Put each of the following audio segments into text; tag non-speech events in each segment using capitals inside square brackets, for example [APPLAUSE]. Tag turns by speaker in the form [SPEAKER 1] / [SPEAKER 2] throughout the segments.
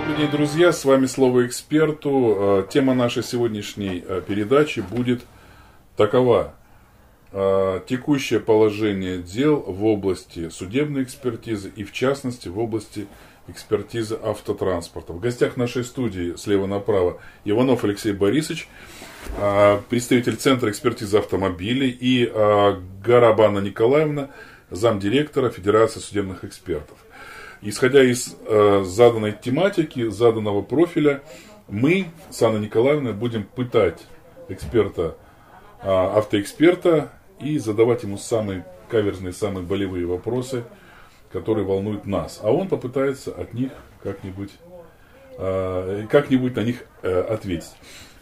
[SPEAKER 1] Добрый день, друзья. С вами Слово эксперту. Э, тема нашей сегодняшней э, передачи будет такова. Э, текущее положение дел в области судебной экспертизы и в частности в области экспертизы автотранспорта. В гостях нашей студии слева направо Иванов Алексей Борисович, представитель Центра экспертизы автомобилей, и Гарабана Николаевна, замдиректора Федерации судебных экспертов. Исходя из э, заданной тематики, заданного профиля, мы с Анной Николаевной будем пытать эксперта, э, автоэксперта и задавать ему самые каверзные, самые болевые вопросы, которые волнуют нас. А он попытается от них как-нибудь э, как-нибудь на них э, ответить.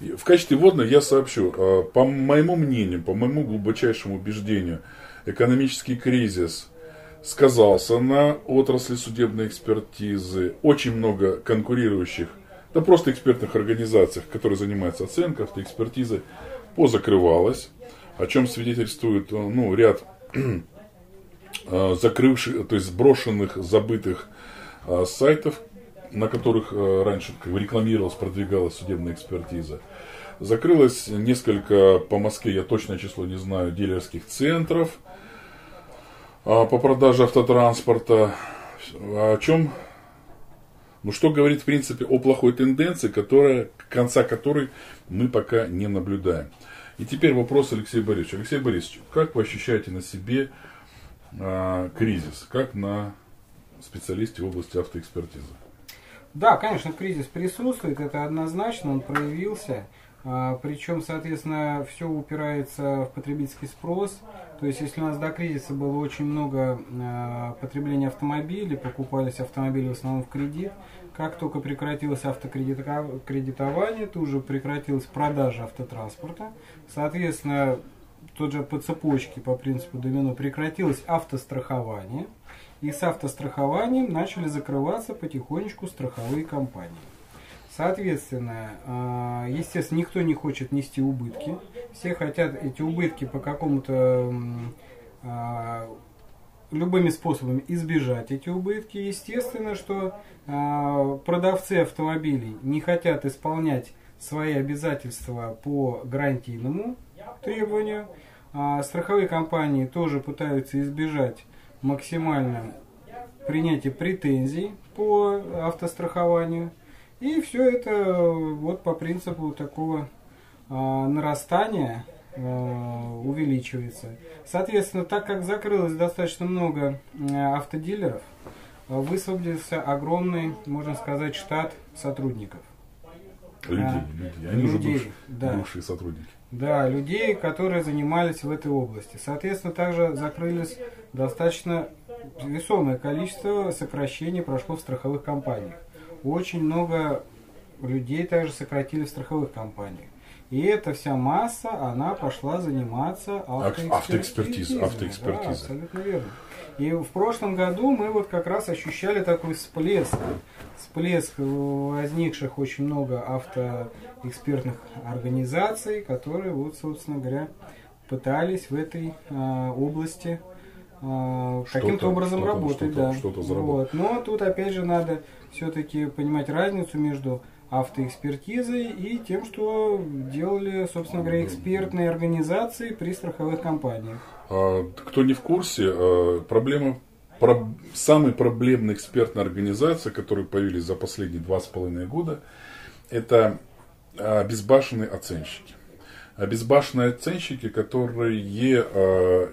[SPEAKER 1] В качестве вводной я сообщу, э, по моему мнению, по моему глубочайшему убеждению, экономический кризис – сказался на отрасли судебной экспертизы. Очень много конкурирующих, да просто экспертных организаций, которые занимаются оценкой автоэкспертизы, позакрывалось, о чем свидетельствует ну, ряд [CLEARS THROAT] э, закрывших, то есть сброшенных, забытых э, сайтов, на которых э, раньше рекламировалась, продвигалась судебная экспертиза. Закрылось несколько, по Москве я точное число не знаю, дилерских центров – по продаже автотранспорта. О чем? Ну, что говорит, в принципе, о плохой тенденции, которая, конца которой мы пока не наблюдаем. И теперь вопрос Алексею Борисовичу. Алексей Борисович, как вы ощущаете на себе а, кризис, как на специалисте в области автоэкспертизы?
[SPEAKER 2] Да, конечно, кризис присутствует, это однозначно, он проявился. А, Причем, соответственно, все упирается в потребительский спрос. То есть, если у нас до кризиса было очень много а, потребления автомобилей, покупались автомобили в основном в кредит, как только прекратилось автокредитование, тут же прекратилась продажа автотранспорта. Соответственно, тот же по цепочке, по принципу домино, прекратилось автострахование. И с автострахованием начали закрываться потихонечку страховые компании. Соответственно, а, естественно, никто не хочет нести убытки. Все хотят эти убытки по какому-то а, любыми способами избежать эти убытки. Естественно, что а, продавцы автомобилей не хотят исполнять свои обязательства по гарантийному требованию. Страховые компании тоже пытаются избежать максимально принятия претензий по автострахованию. И все это вот по принципу такого а, нарастания а, увеличивается. Соответственно, так как закрылось достаточно много а, автодилеров, высвободился огромный, можно сказать, штат сотрудников.
[SPEAKER 1] Людей, а, людей. Они людей, уже бывшие, да. бывшие сотрудники.
[SPEAKER 2] Да, людей, которые занимались в этой области. Соответственно, также закрылись достаточно весомое количество сокращений прошло в страховых компаниях очень много людей также сократили в страховых компаниях. И эта вся масса, она пошла заниматься автоэкспертизой.
[SPEAKER 1] Автоэкспертизой. Да,
[SPEAKER 2] абсолютно верно. И в прошлом году мы вот как раз ощущали такой всплеск. Всплеск возникших очень много автоэкспертных организаций, которые вот, собственно говоря, пытались в этой э, области каким-то образом что работать. Что-то, да.
[SPEAKER 1] что-то вот.
[SPEAKER 2] Но тут опять же надо все-таки понимать разницу между автоэкспертизой и тем, что делали, собственно говоря, экспертные организации при страховых компаниях.
[SPEAKER 1] А, кто не в курсе, а, проблема, про, самые проблемные экспертные организации, которые появились за последние два с половиной года, это безбашенные оценщики. Обезбашенные оценщики, которые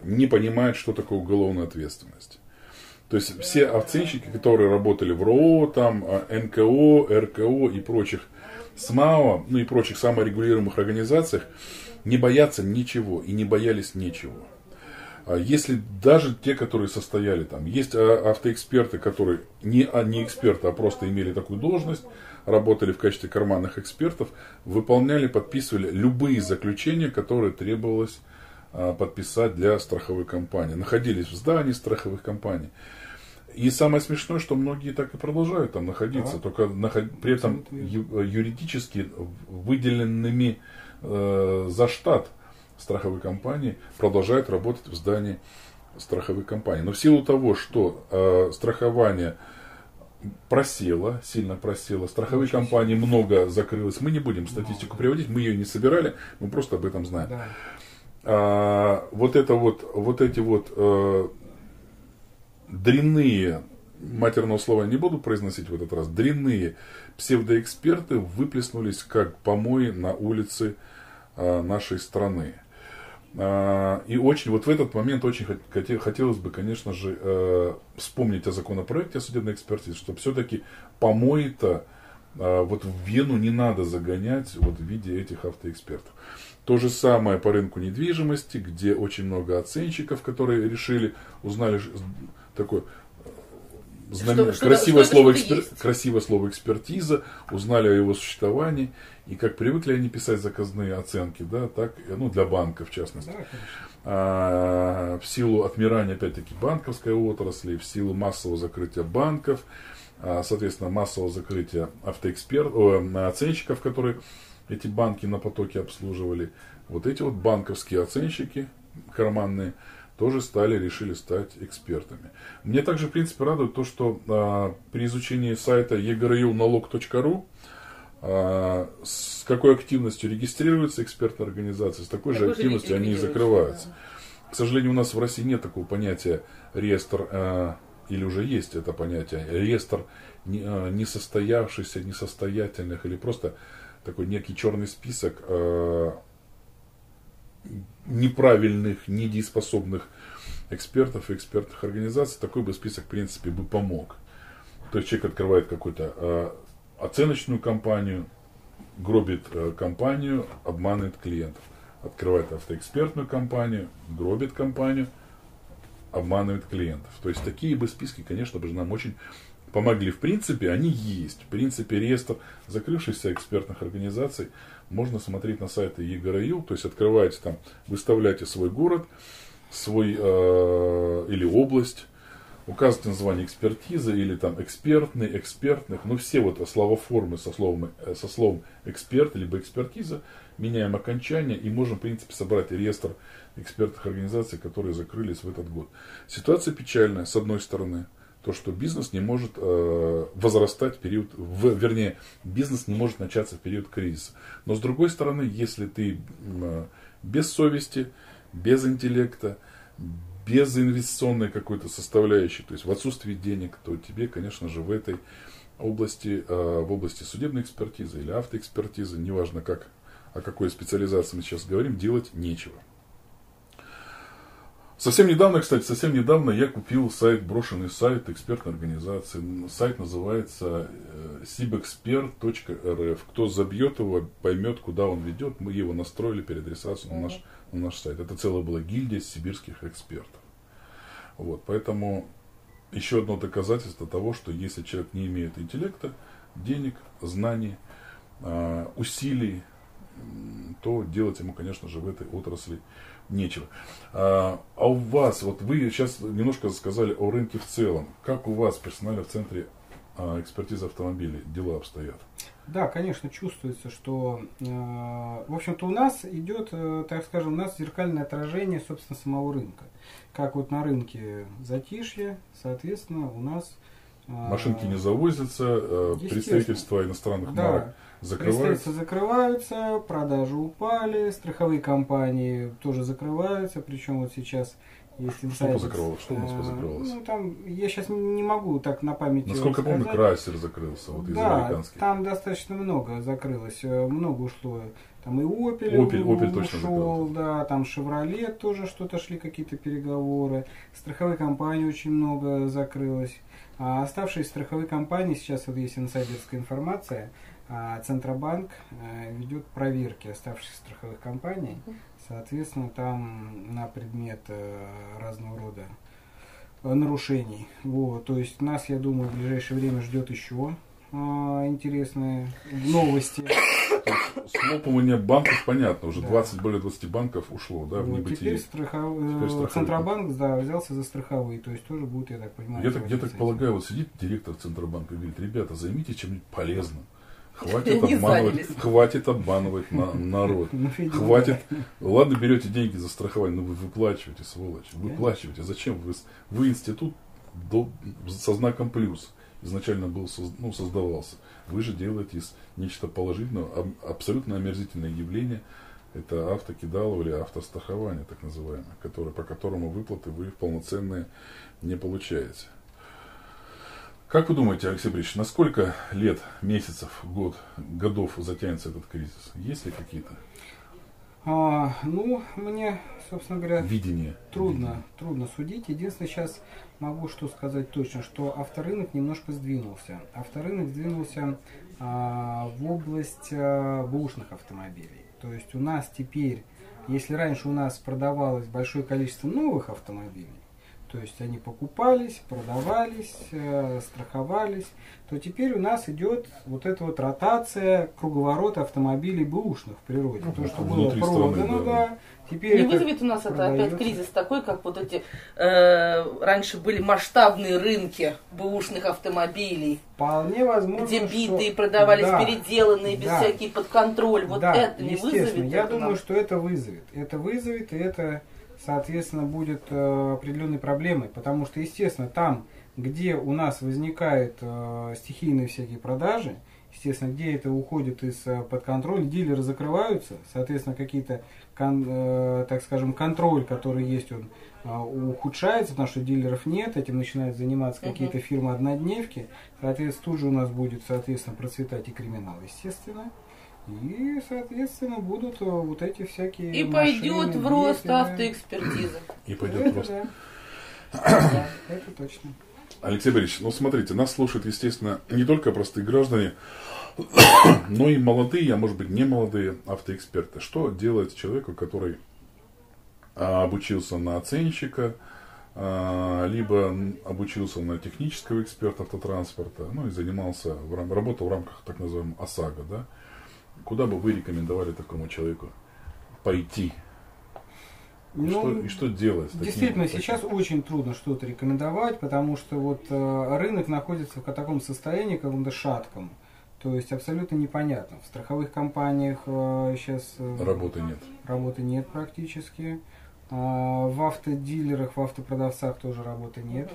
[SPEAKER 1] не понимают, что такое уголовная ответственность. То есть все оценщики, которые работали в РО, там, а, НКО, РКО и прочих СМАО, ну и прочих саморегулируемых организациях, не боятся ничего и не боялись ничего. А если даже те, которые состояли там, есть а, автоэксперты, которые не, не эксперты, а просто имели такую должность, работали в качестве карманных экспертов, выполняли, подписывали любые заключения, которые требовалось подписать для страховой компании. Находились в здании страховых компаний. И самое смешное, что многие так и продолжают там находиться, да. только наход... при этом юридически выделенными э, за штат страховой компании продолжают работать в здании страховой компании. Но в силу того, что э, страхование просела, сильно Очень компании сильно. много закрылось. Мы не будем статистику приводить, мы ее не собирали, мы просто об этом знаем. Да. А, вот это вот, вот эти вот э, дрянные, матерного слова не буду произносить в этот раз, дрянные псевдоэксперты выплеснулись как помои на улице э, нашей страны. А, и очень, вот в этот момент очень хотелось бы, конечно же, э, вспомнить о законопроекте о судебной экспертизе, что все-таки помои-то а, вот в Вену не надо загонять вот в виде этих автоэкспертов. То же самое по рынку недвижимости, где очень много оценщиков, которые решили, узнали такое знамя... что, красивое, что слово экспер... красивое слово экспертиза, узнали о его существовании. И как привыкли они писать заказные оценки, да, так, ну, для банка в частности. Да, а, в силу отмирания, опять-таки, банковской отрасли, в силу массового закрытия банков, а, соответственно, массового закрытия автоэксперт, о, оценщиков, которые эти банки на потоке обслуживали. Вот эти вот банковские оценщики карманные тоже стали, решили стать экспертами. Мне также, в принципе, радует то, что а, при изучении сайта egruналог.ru а, с какой активностью регистрируются экспертные организации, с такой, такой же активностью они и закрываются. Да. К сожалению, у нас в России нет такого понятия реестр, а, или уже есть это понятие, реестр а, несостоявшихся, несостоятельных, или просто такой некий черный список неправильных, недееспособных экспертов и экспертных организаций. Такой бы список, в принципе, бы помог. То есть человек открывает какой-то оценочную компанию, гробит э, компанию, обманывает клиентов. Открывает автоэкспертную компанию, гробит компанию, обманывает клиентов. То есть такие бы списки, конечно бы, нам очень помогли. В принципе, они есть. В принципе, реестр закрывшихся экспертных организаций можно смотреть на сайте ЕГРЮ, то есть открываете там, выставляете свой город, свой э, или область, указывать название экспертизы или там экспертный, экспертных, ну все вот словоформы со словом, э, со словом эксперт либо экспертиза, меняем окончание и можем в принципе собрать реестр экспертных организаций, которые закрылись в этот год. Ситуация печальная, с одной стороны, то, что бизнес не может э, возрастать в период, в, вернее, бизнес не может начаться в период кризиса. Но с другой стороны, если ты э, без совести, без интеллекта, без инвестиционной какой-то составляющей, то есть в отсутствии денег, то тебе, конечно же, в этой области, э, в области судебной экспертизы или автоэкспертизы, неважно как, о какой специализации мы сейчас говорим, делать нечего. Совсем недавно, кстати, совсем недавно я купил сайт, брошенный сайт экспертной организации. Сайт называется э, sibexpert.rf. Кто забьет его, поймет, куда он ведет. Мы его настроили, переадресацию на наш на наш сайт. Это целая была гильдия сибирских экспертов. Вот, поэтому еще одно доказательство того, что если человек не имеет интеллекта, денег, знаний, а, усилий, то делать ему, конечно же, в этой отрасли нечего. А, а у вас, вот вы сейчас немножко сказали о рынке в целом. Как у вас персонально в центре а, экспертизы автомобилей дела обстоят?
[SPEAKER 2] Да, конечно, чувствуется, что, э, в общем-то, у нас идет, э, так скажем, у нас зеркальное отражение, собственно, самого рынка. Как вот на рынке затишье, соответственно, у нас...
[SPEAKER 1] Э, Машинки не завозятся, э, представительства иностранных да. марок закрываются.
[SPEAKER 2] закрываются, продажи упали, страховые компании тоже закрываются, причем вот сейчас есть
[SPEAKER 1] Что позакрывалось? Что у нас позакрывалось?
[SPEAKER 2] Ну, там, я сейчас не могу так на память
[SPEAKER 1] Насколько сказать. помню, Крайсер закрылся, вот из да, американских.
[SPEAKER 2] там достаточно много закрылось, э, много ушло. Там и Opel, Opel, Opel точно ушел, да, там Chevrolet тоже что-то шли, какие-то переговоры. Страховые компании очень много закрылось. А оставшиеся страховые компании, сейчас вот есть инсайдерская информация, Центробанк э, ведет проверки оставшихся страховых компаний. Соответственно, там на предмет э, разного рода э, нарушений. Вот, то есть нас, я думаю, в ближайшее время ждет еще а, интересные новости.
[SPEAKER 1] Слопывание банков, понятно, уже да. 20, более 20 банков ушло, да, в вот,
[SPEAKER 2] небытие. Теперь, страхов... теперь страховой. Центробанк, да, взялся за страховые, то есть тоже будет, я так понимаю.
[SPEAKER 1] Я так, я так полагаю, вот сидит директор Центробанка и говорит, ребята, займитесь чем-нибудь полезным. Хватит обманывать, хватит обманывать на, народ. Ну, хватит. Ладно, берете деньги за страхование, но вы выплачиваете, сволочь. Выплачиваете. Зачем? Вы, вы институт до, со знаком плюс. изначально был, ну, создавался. Вы же делаете из нечто положительного, абсолютно омерзительное явление, это автокидалово или автострахование, так называемое, которое, по которому выплаты вы полноценные не получаете. Как вы думаете, Алексей Борисович, на сколько лет, месяцев, год, годов затянется этот кризис? Есть ли какие-то?
[SPEAKER 2] А, ну, мне, собственно говоря,
[SPEAKER 1] Видение.
[SPEAKER 2] трудно,
[SPEAKER 1] Видение.
[SPEAKER 2] трудно судить. Единственное, сейчас могу что сказать точно, что авторынок немножко сдвинулся. Авторынок сдвинулся а, в область а, бушных автомобилей. То есть у нас теперь, если раньше у нас продавалось большое количество новых автомобилей, то есть они покупались, продавались, э, страховались, то теперь у нас идет вот эта вот ротация, круговорот автомобилей бэушных в природе. Ну, то, что было продано, да, да,
[SPEAKER 3] Теперь не вызовет у нас продается. это опять кризис такой, как вот эти э, раньше были масштабные рынки бэушных автомобилей.
[SPEAKER 2] Вполне возможно.
[SPEAKER 3] Где битые что... продавались, да, переделанные, без да, всяких под контроль. Вот
[SPEAKER 2] да,
[SPEAKER 3] это не вызовет.
[SPEAKER 2] Я думаю, нам? что это вызовет. Это вызовет, и это соответственно, будет э, определенной проблемой, потому что, естественно, там, где у нас возникают э, стихийные всякие продажи, естественно, где это уходит из-под э, контроля, дилеры закрываются, соответственно, какие-то, э, так скажем, контроль, который есть, он э, ухудшается, потому что дилеров нет, этим начинают заниматься какие-то фирмы-однодневки, соответственно, тут же у нас будет, соответственно, процветать и криминал, естественно. И, соответственно, будут э, вот эти всякие...
[SPEAKER 3] И пойдет в рост автоэкспертиза. [CLEARS THROAT]
[SPEAKER 1] И пойдет в рост.
[SPEAKER 2] Да, это точно.
[SPEAKER 1] Алексей Борисович, ну смотрите, нас слушают, естественно, не только простые граждане, [CLEARS THROAT] но и молодые, а может быть не молодые автоэксперты. Что делать человеку, который а, обучился на оценщика, а, либо обучился на технического эксперта автотранспорта, ну и занимался, работал в рамках так называемого ОСАГО, да, Куда бы вы рекомендовали такому человеку пойти? И, ну, что, и что делать?
[SPEAKER 2] Действительно, таким, сейчас таким? очень трудно что-то рекомендовать, потому что вот э, рынок находится в таком состоянии, каком-то шатком. То есть абсолютно непонятно. В страховых компаниях э, сейчас
[SPEAKER 1] э, работы нет.
[SPEAKER 2] Работы нет практически. Э, в автодилерах, в автопродавцах тоже работы нет.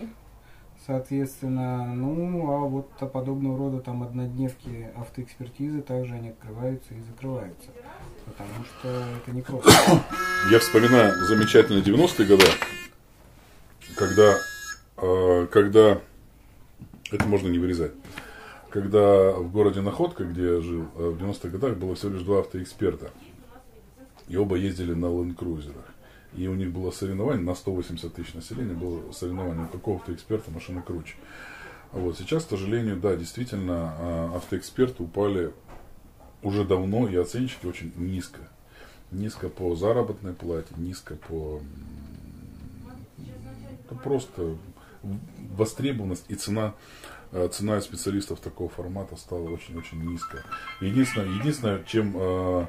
[SPEAKER 2] Соответственно, ну, а вот подобного рода там однодневки автоэкспертизы также они открываются и закрываются. Потому что это не просто.
[SPEAKER 1] Я вспоминаю замечательные 90-е годы, когда, э, когда, это можно не вырезать, когда в городе Находка, где я жил, э, в 90-х годах было всего лишь два автоэксперта. И оба ездили на ленд-крузерах и у них было соревнование на 180 тысяч населения, было соревнование какого-то эксперта машины круче. Вот сейчас, к сожалению, да, действительно, а, автоэксперты упали уже давно, и оценщики очень низко. Низко по заработной плате, низко по просто востребованность и цена а, цена специалистов такого формата стала очень-очень низкая. Единственное, единственное, чем э,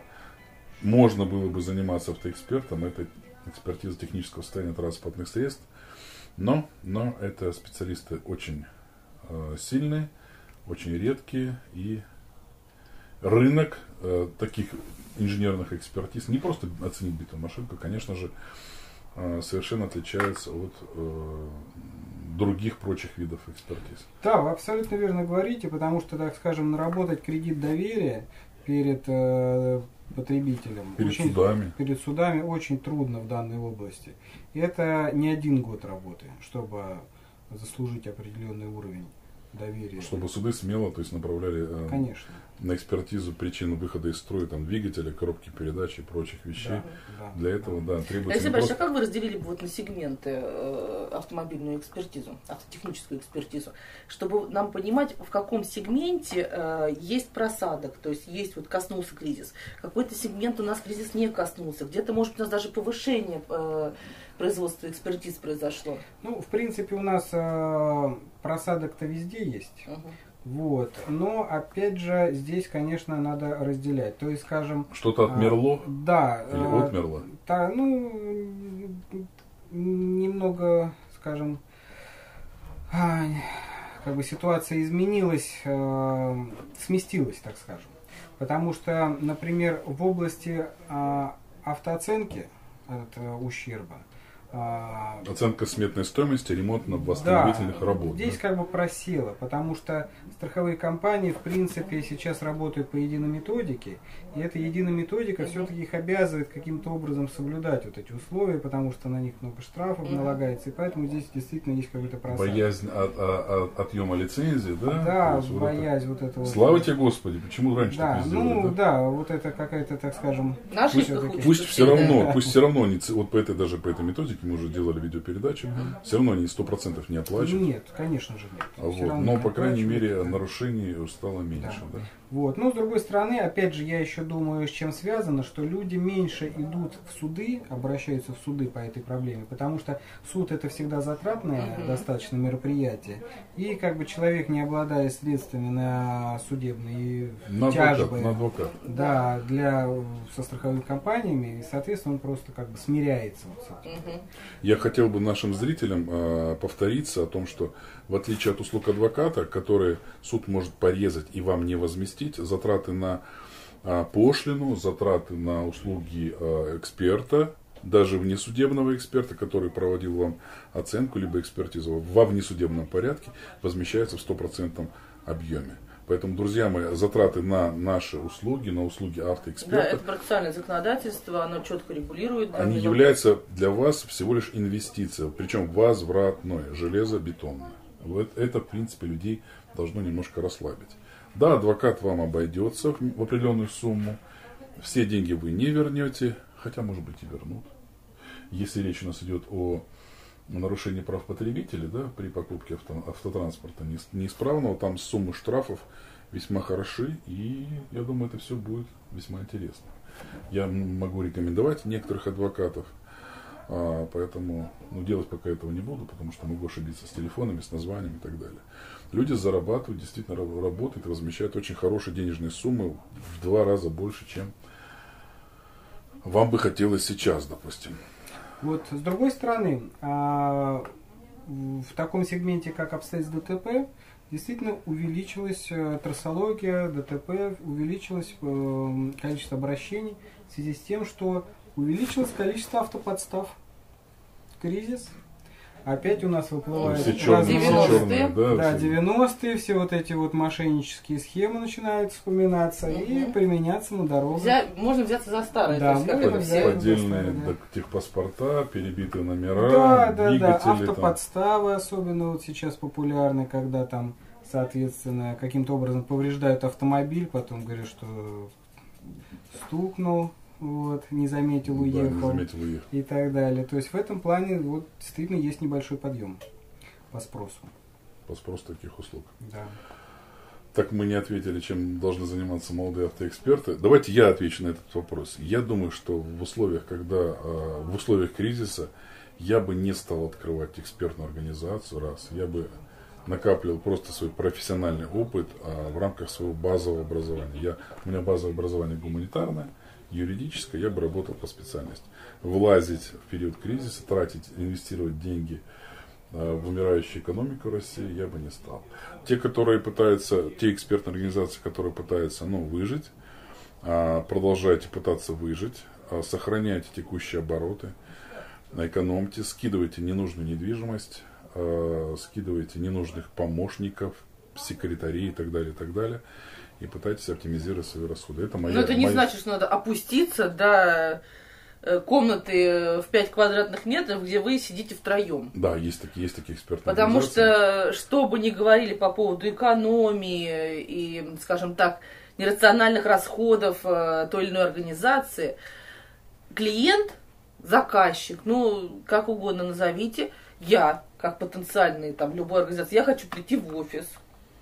[SPEAKER 1] можно было бы заниматься автоэкспертом, это экспертиза технического состояния транспортных средств. Но, но это специалисты очень э, сильные, очень редкие и рынок э, таких инженерных экспертиз, не просто оценить битую машинку, конечно же, э, совершенно отличается от э, других прочих видов экспертиз.
[SPEAKER 2] Да, вы абсолютно верно говорите, потому что, так скажем, наработать кредит доверия перед э, потребителям.
[SPEAKER 1] Перед очень, судами.
[SPEAKER 2] Перед судами очень трудно в данной области. И это не один год работы, чтобы заслужить определенный уровень доверия.
[SPEAKER 1] Чтобы суды смело, то есть направляли э,
[SPEAKER 2] Конечно.
[SPEAKER 1] на экспертизу причин выхода из строя там, двигателя, коробки передач и прочих вещей. Да, да, Для этого, да, требуется...
[SPEAKER 3] Алексей просто... а как вы разделили бы вот на сегменты э, автомобильную экспертизу, автотехническую экспертизу, чтобы нам понимать, в каком сегменте э, есть просадок, то есть есть вот коснулся кризис. Какой-то сегмент у нас кризис не коснулся, где-то может быть у нас даже повышение э, производства экспертиз произошло.
[SPEAKER 2] Ну, в принципе, у нас э, просадок-то везде есть. Угу. Вот. Но опять же, здесь, конечно, надо разделять. То есть, скажем.
[SPEAKER 1] Что-то отмерло?
[SPEAKER 2] А, да.
[SPEAKER 1] Или а, отмерло?
[SPEAKER 2] Да, ну, немного, скажем, а, как бы ситуация изменилась, а, сместилась, так скажем. Потому что, например, в области а, автооценки от ущерба
[SPEAKER 1] Оценка сметной стоимости ремонтно-восстановительных
[SPEAKER 2] да,
[SPEAKER 1] работ.
[SPEAKER 2] Здесь
[SPEAKER 1] да?
[SPEAKER 2] как бы просело, потому что страховые компании, в принципе, сейчас работают по единой методике, и эта единая методика все-таки их обязывает каким-то образом соблюдать вот эти условия, потому что на них много штрафов налагается, и поэтому здесь действительно есть какой-то просадок.
[SPEAKER 1] Боязнь от, от- от- отъема лицензии, да?
[SPEAKER 2] Да,
[SPEAKER 1] есть вот это-
[SPEAKER 2] боязнь вот этого.
[SPEAKER 1] Слава тебе, Господи, почему раньше
[SPEAKER 2] Да,
[SPEAKER 1] так не сделали?
[SPEAKER 2] ну
[SPEAKER 1] да?
[SPEAKER 2] да, вот это какая-то, так скажем,
[SPEAKER 3] учатся
[SPEAKER 1] Пусть все равно, пусть все равно, вот по этой, даже по этой методике мы уже делали видеопередачу, все равно они сто процентов не оплачивают.
[SPEAKER 2] нет, конечно же нет.
[SPEAKER 1] А вот, но, по крайней мере,
[SPEAKER 2] да.
[SPEAKER 1] нарушений стало меньше. Да.
[SPEAKER 2] Вот. Но с другой стороны, опять же, я еще думаю, с чем связано, что люди меньше идут в суды, обращаются в суды по этой проблеме, потому что суд это всегда затратное
[SPEAKER 3] Мгм.
[SPEAKER 2] достаточно мероприятие. И как бы человек, не обладая средствами на судебные
[SPEAKER 1] На
[SPEAKER 2] тяжбы,
[SPEAKER 1] адвокат, на адвокат.
[SPEAKER 2] да, для со страховыми компаниями, и, соответственно, он просто как бы смиряется вот с этим.
[SPEAKER 3] Мгм.
[SPEAKER 1] Я хотел бы нашим зрителям э, повториться о том, что в отличие от услуг адвоката, которые суд может порезать и вам не возместить, затраты на э, пошлину, затраты на услуги э, эксперта, даже внесудебного эксперта, который проводил вам оценку либо экспертизу во внесудебном порядке, возмещаются в стопроцентном объеме. Поэтому, друзья мои, затраты на наши услуги, на услуги
[SPEAKER 3] Да,
[SPEAKER 1] автоэксперта,
[SPEAKER 3] это процессуальное законодательство, оно четко регулирует.
[SPEAKER 1] они
[SPEAKER 3] данный
[SPEAKER 1] являются для вас всего лишь инвестицией, причем возвратной, железобетонной. Вот это, в принципе, людей должно немножко расслабить. Да, адвокат вам обойдется в определенную сумму, все деньги вы не вернете, хотя, может быть, и вернут. Если речь у нас идет о нарушении прав потребителей, да, при покупке авто- автотранспорта неис- неисправного, там суммы штрафов весьма хороши, и я думаю, это все будет весьма интересно. Я могу рекомендовать некоторых адвокатов, а, поэтому ну, делать пока этого не буду, потому что могу ошибиться с телефонами, с названием и так далее. Люди зарабатывают, действительно ра- работают и возмещают очень хорошие денежные суммы, в два раза больше, чем вам бы хотелось сейчас, допустим.
[SPEAKER 2] Вот с другой стороны, а, в таком сегменте, как обстоятельств ДТП, действительно увеличилась э, трассология, ДТП, увеличилось э, количество обращений в связи с тем, что увеличилось количество автоподстав. Кризис. Опять у нас выплывают
[SPEAKER 1] Все черные, все
[SPEAKER 3] 90-е.
[SPEAKER 1] черные, да?
[SPEAKER 2] да,
[SPEAKER 1] все.
[SPEAKER 2] 90-е, все вот эти вот мошеннические схемы начинают вспоминаться и
[SPEAKER 3] Мгм.
[SPEAKER 2] применяться на дорогах.
[SPEAKER 3] Взя- Можно взяться за старое.
[SPEAKER 2] Да,
[SPEAKER 3] то есть, как
[SPEAKER 2] взять.
[SPEAKER 1] Поддельные
[SPEAKER 2] да.
[SPEAKER 1] так, техпаспорта, перебитые номера,
[SPEAKER 2] Да, да, да.
[SPEAKER 1] двигатели. там.
[SPEAKER 2] Автоподставы особенно вот сейчас популярны, когда там, соответственно, каким-то образом повреждают автомобиль, потом говорят, что стукнул, вот, не заметил,
[SPEAKER 1] Да, не
[SPEAKER 2] уехал
[SPEAKER 1] заметил, уехал.
[SPEAKER 2] и так далее. То есть в этом плане вот действительно есть небольшой подъем по спросу.
[SPEAKER 1] По спросу таких услуг.
[SPEAKER 2] Да.
[SPEAKER 1] Так мы не ответили, чем должны заниматься молодые автоэксперты. Давайте я отвечу на этот вопрос. Я думаю, что в условиях, когда э, в условиях кризиса я бы не стал открывать экспертную организацию, раз. Я бы накапливал просто свой профессиональный опыт а, в рамках своего базового образования. Я, у меня базовое образование гуманитарное, юридическое, я бы работал по специальности. Влазить в период кризиса, тратить, инвестировать деньги э, в умирающую экономику России я бы не стал. Те, которые пытаются, те экспертные организации, которые пытаются ну, выжить, а, продолжайте пытаться выжить, а, сохраняйте текущие обороты, экономьте, скидывайте ненужную недвижимость, а, скидывайте ненужных помощников, секретарей и так далее, и так далее, и пытайтесь оптимизировать свои расходы. Это моя,
[SPEAKER 3] Но это не
[SPEAKER 1] моя-
[SPEAKER 3] значит, что надо опуститься до э, комнаты в 5 квадратных метров, где вы сидите втроем.
[SPEAKER 1] Да, есть такие, есть такие экспертные
[SPEAKER 3] Потому что, что бы ни говорили по поводу экономии и, скажем так, нерациональных расходов э, той или иной организации, клиент, заказчик, ну, как угодно назовите, я, как потенциальный там любой организации, я хочу прийти в офис,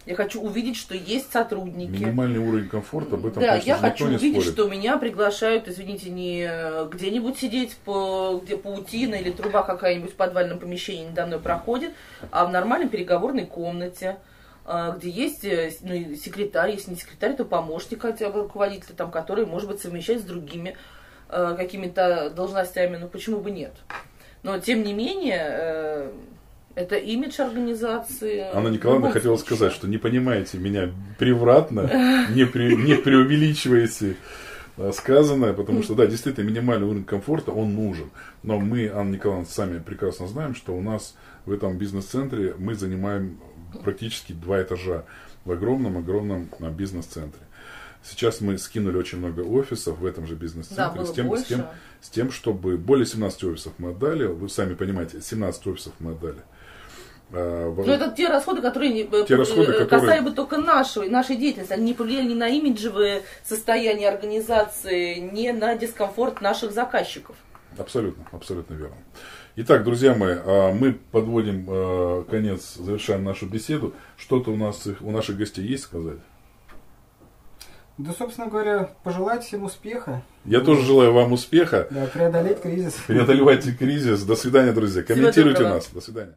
[SPEAKER 3] я хочу увидеть, что есть сотрудники.
[SPEAKER 1] Минимальный уровень комфорта, об этом,
[SPEAKER 3] Да,
[SPEAKER 1] конечно
[SPEAKER 3] я хочу увидеть,
[SPEAKER 1] спорит.
[SPEAKER 3] что меня приглашают, извините, не э, где-нибудь сидеть, по, где паутина или труба какая-нибудь в подвальном помещении надо мной проходит, а в нормальной переговорной комнате, э, где есть э, ну, секретарь, если не секретарь, то помощник хотя бы руководителя, там, который, может быть, совмещать с другими э, какими-то должностями, ну почему бы нет. Но, тем не менее, э, это имидж организации.
[SPEAKER 1] Анна Николаевна
[SPEAKER 3] любом
[SPEAKER 1] хотела
[SPEAKER 3] случае.
[SPEAKER 1] сказать, что не понимаете меня превратно, не, пре- не преувеличиваете э, сказанное, потому что, да, действительно, минимальный уровень комфорта, он нужен. Но мы, Анна Николаевна, сами прекрасно знаем, что у нас в этом бизнес-центре мы занимаем практически два этажа в огромном-огромном а, бизнес-центре. Сейчас мы скинули очень много офисов в этом же бизнес-центре
[SPEAKER 3] Да,
[SPEAKER 1] с, тем, с, тем, с тем, чтобы более 17 офисов мы отдали. Вы сами понимаете, 17 офисов мы отдали. А, в-
[SPEAKER 3] Но это те расходы, которые не-
[SPEAKER 1] Те расходы,
[SPEAKER 3] э,
[SPEAKER 1] которые-
[SPEAKER 3] касались бы только нашей, нашей деятельности. Они не повлияли ни на имиджевое состояние организации, ни на дискомфорт наших заказчиков.
[SPEAKER 1] Абсолютно, абсолютно верно. Итак, друзья мои, а, мы подводим а, конец, завершаем нашу беседу. Что-то у нас у наших гостей есть сказать?
[SPEAKER 2] Да, собственно говоря, пожелать всем успеха.
[SPEAKER 1] Я тоже желаю вам успеха.
[SPEAKER 2] Да, преодолеть кризис.
[SPEAKER 1] Преодолевайте кризис. До свидания, друзья. Комментируйте нас. До свидания.